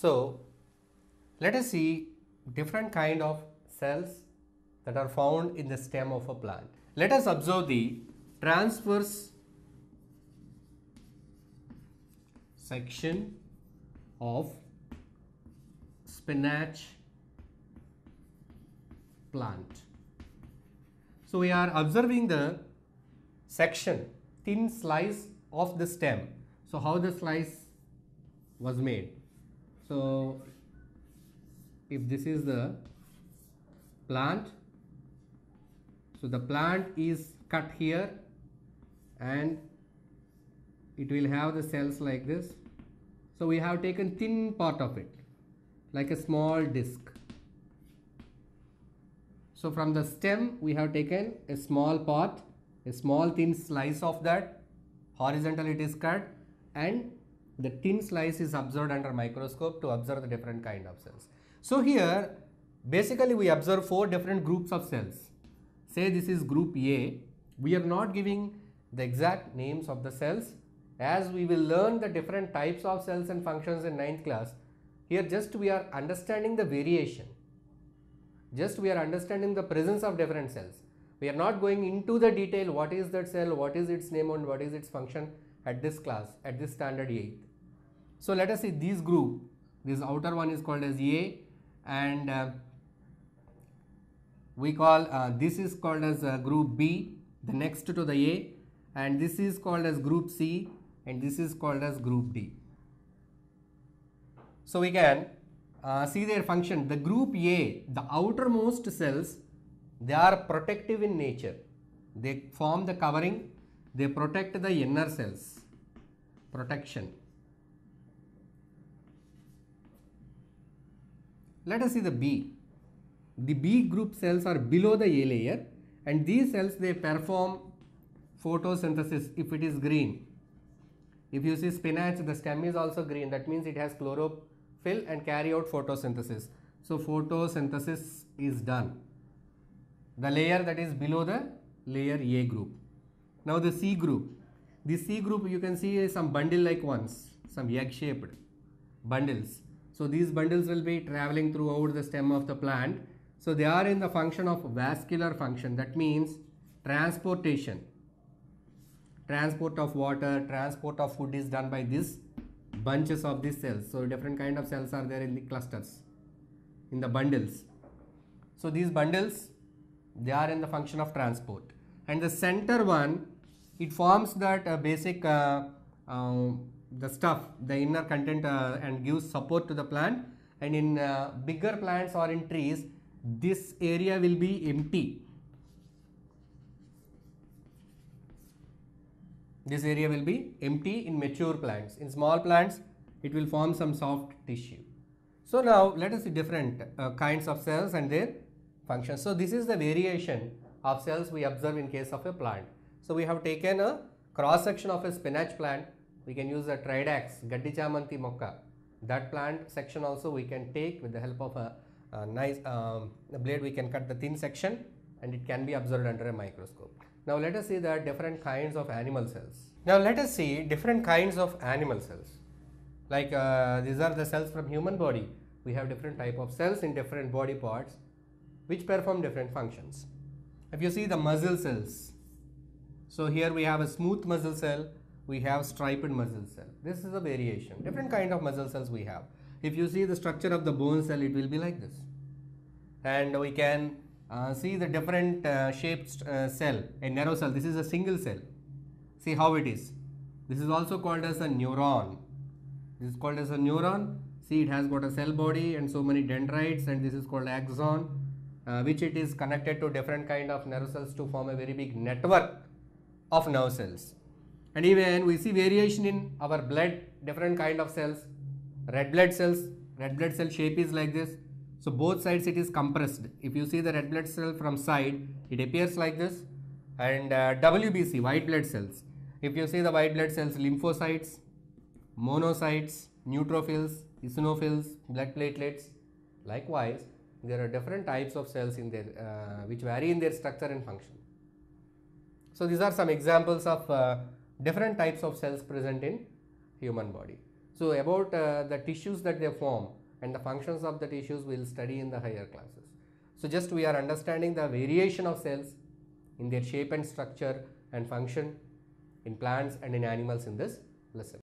So let us see different kind of cells that are found in the stem of a plant. Let us observe the transverse section of spinach plant. So we are observing the section, thin slice of the stem. So how the slice was made? So if this is the plant, so the plant is cut here and it will have the cells like this. So we have taken thin part of it like a small disc. So from the stem we have taken a small part, a small thin slice of that, horizontal it is cut and the thin slice is observed under microscope to observe the different kind of cells. So here basically we observe four different groups of cells. Say this is group A, we are not giving the exact names of the cells as we will learn the different types of cells and functions in 9th class. Here just we are understanding the variation just we are understanding the presence of different cells. We are not going into the detail what is that cell, what is its name and what is its function at this class, at this standard 8th. So let us see this group, this outer one is called as A and uh, we call uh, this is called as uh, group B, the next to the A and this is called as group C and this is called as group D. So we can uh, see their function. The group A, the outermost cells, they are protective in nature. They form the covering, they protect the inner cells. Protection. Let us see the B. The B group cells are below the A layer and these cells they perform photosynthesis if it is green. If you see spinach, the stem is also green. That means it has chlorophyll and carry out photosynthesis. So photosynthesis is done. The layer that is below the layer A group. Now the C group. The C group you can see some bundle like ones, some egg shaped bundles. So these bundles will be traveling throughout the stem of the plant. So they are in the function of vascular function. That means transportation. Transport of water, transport of food is done by these bunches of these cells. So different kind of cells are there in the clusters, in the bundles. So these bundles, they are in the function of transport. And the center one, it forms that uh, basic uh, uh, the stuff, the inner content uh, and gives support to the plant. And in bigger plants or in trees, this area will be empty. This area will be empty in mature plants. In small plants, it will form some soft tissue. So now let us see different uh, kinds of cells and their functions. So this is the variation of cells we observe in case of a plant. So we have taken a cross section of a spinach plant. We can use a tridax, gaddi chamanti mokka. That plant section also we can take with the help of a, a nice um, blade. We can cut the thin section and it can be observed under a microscope. Now let us see the different kinds of animal cells. Now let us see different kinds of animal cells. Like uh, these are the cells from human body. We have different type of cells in different body parts which perform different functions. If you see the muscle cells, so here we have a smooth muscle cell, we have striped muscle cell. This is a variation. Different kind of muscle cells we have. If you see the structure of the bone cell, it will be like this. And we can uh, see the different uh, shaped uh, cell, a narrow cell. This is a single cell. See how it is. This is also called as a neuron. This is called as a neuron. See, it has got a cell body and so many dendrites, and this is called axon, uh, which it is connected to different kind of nerve cells to form a very big network of nerve cells. And even we see variation in our blood, different kind of cells. Red blood cells, red blood cell shape is like this. So both sides it is compressed. If you see the red blood cell from side, it appears like this. And uh, WBC, white blood cells. If you see the white blood cells, lymphocytes, monocytes, neutrophils, eosinophils, blood platelets. Likewise, there are different types of cells in there uh, which vary in their structure and function. So these are some examples of uh, different types of cells present in human body. So about uh, the tissues that they form and the functions of the tissues we will study in the higher classes. So just we are understanding the variation of cells in their shape and structure and function in plants and in animals in this lesson.